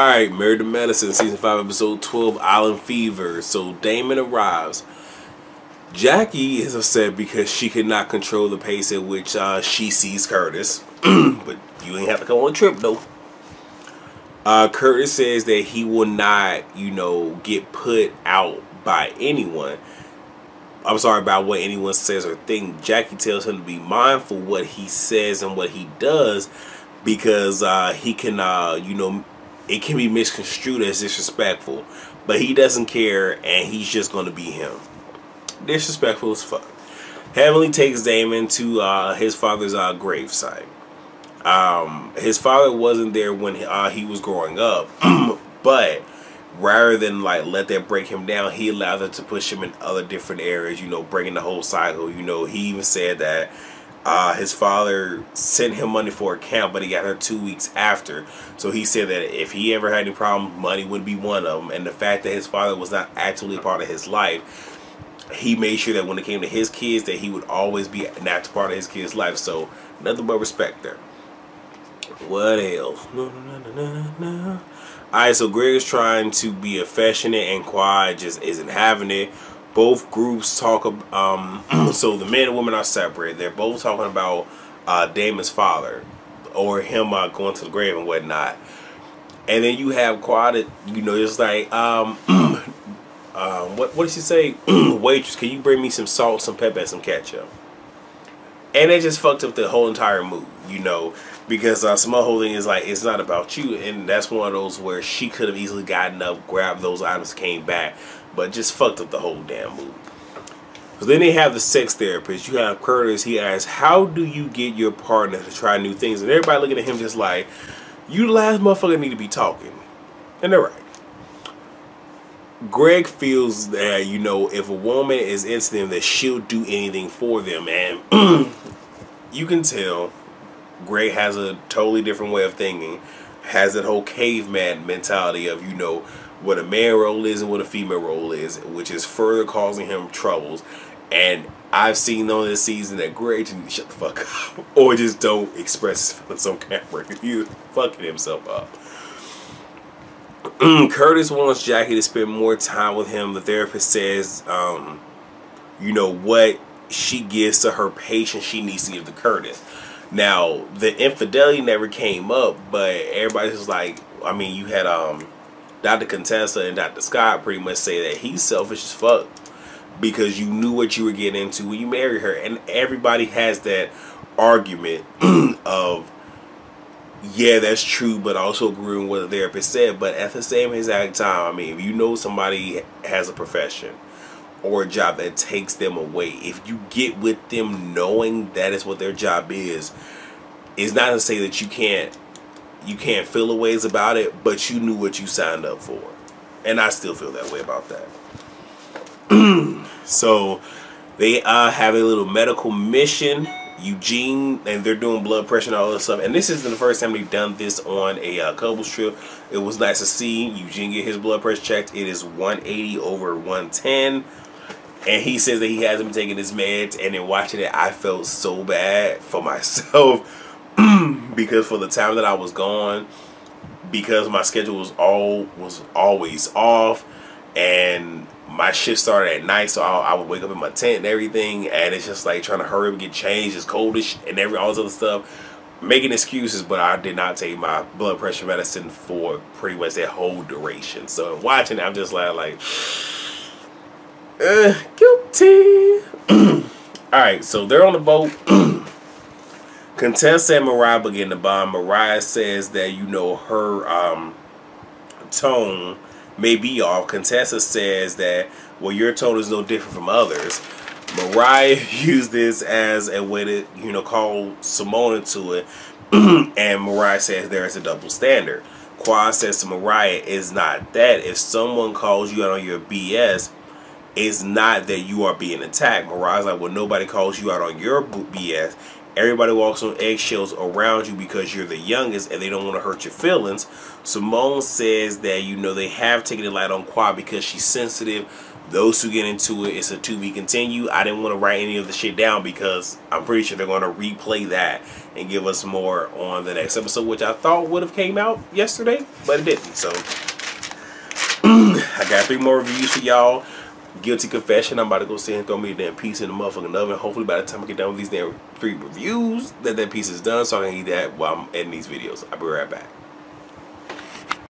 Alright, Married to Medicine, Season 5, Episode 12, Island Fever. So Damon arrives. Jackie is upset because she could not control the pace at which uh, she sees Curtis. but you ain't have to come on a trip, though. Uh, Curtis says that he will not, you know, get put out by anyone. I'm sorry about what anyone says or thinks. Jackie tells him to be mindful what he says and what he does because uh, he can, uh, you know, it can be misconstrued as disrespectful. But he doesn't care and he's just going to be him. Disrespectful as fuck. Heavenly takes Damon to uh, his father's uh, gravesite. Um, his father wasn't there when uh, he was growing up, but rather than like let that break him down, he allowed it to push him in other different areas. You know, breaking the whole cycle. You know, he even said that uh, his father sent him money for a camp, but he got her two weeks after. So he said that if he ever had any problem, money would be one of them. And the fact that his father was not actually a part of his life, he made sure that when it came to his kids, that he would always be an active part of his kids' life. So nothing but respect there. What else? No, no, no, no, no. Alright, so Greg is trying to be affectionate and Quad just isn't having it. Both groups talk um so the men and women are separate. They're both talking about uh Damon's father or him uh, going to the grave and whatnot. And then you have Quad you know, it's like um um what what did she say? Waitress, can you bring me some salt, some pepper, and some ketchup? And they just fucked up the whole entire mood, you know, because uh, Simone Holding is like, it's not about you. And that's one of those where she could have easily gotten up, grabbed those items, came back, but just fucked up the whole damn movie. So then they have the sex therapist. You have Curtis. He asks, how do you get your partner to try new things? And everybody looking at him just like, you last motherfucker need to be talking. And they're right. Greg feels that, you know, if a woman is into them, that she'll do anything for them. And you can tell Greg has a totally different way of thinking, has that whole caveman mentality of, you know, what a man role is and what a female role is, which is further causing him troubles. And I've seen on this season that Greg just shut the fuck up or just don't express his feelings on camera. He's fucking himself up. Curtis wants Jackie to spend more time with him. The therapist says, um, you know, what she gives to her patient, she needs to give to Curtis. Now, the infidelity never came up, but everybody's like, I mean, you had um, Dr. Contessa and Dr. Scott pretty much say that he's selfish as fuck because you knew what you were getting into when you married her. And everybody has that argument of, yeah, that's true, but also agreeing with what the therapist said. But at the same exact time, I mean, if you know somebody has a profession or a job that takes them away, if you get with them knowing that is what their job is, it's not to say that you can't you can't feel a ways about it, but you knew what you signed up for. And I still feel that way about that. so they uh, have a little medical mission Eugene, and they're doing blood pressure and all this stuff. And this isn't the first time they've done this on a uh, couples trip. It was nice to see Eugene get his blood pressure checked. It is 180 over 110. And he says that he hasn't been taking his meds. And in watching it, I felt so bad for myself because for the time that I was gone, because my schedule was all was always off, and my shift started at night, so I, I, would wake up in my tent and everything, and it's just like trying to hurry up and get changed. It's coldish and every all this other stuff, making excuses. But I did not take my blood pressure medicine for pretty much that whole duration. So watching, it, I'm just like, like, uh, guilty. all right, so they're on the boat. Contessa and Mariah begin to bond. Mariah says that you know her um, tone may be off. Contessa says that, well, your tone is no different from others. Mariah used this as a way to, you know, call Simone into it. and Mariah says there is a double standard. Quad says to Mariah, it's not that. If someone calls you out on your BS, it's not that you are being attacked. Mariah's like, well, nobody calls you out on your BS. Everybody walks on eggshells around you because you're the youngest and they don't want to hurt your feelings. Simone says that, you know, they have taken it light on Qua because she's sensitive. Those who get into it, it's a to be continue. I didn't want to write any of the shit down because I'm pretty sure they're going to replay that and give us more on the next episode, which I thought would have came out yesterday, but it didn't. So I got three more reviews for y'all guilty confession. I'm about to go sit and throw me a damn piece in the motherfucking oven. Hopefully by the time I get done with these damn three reviews, that that piece is done so I can eat that while I'm editing these videos. I'll be right back.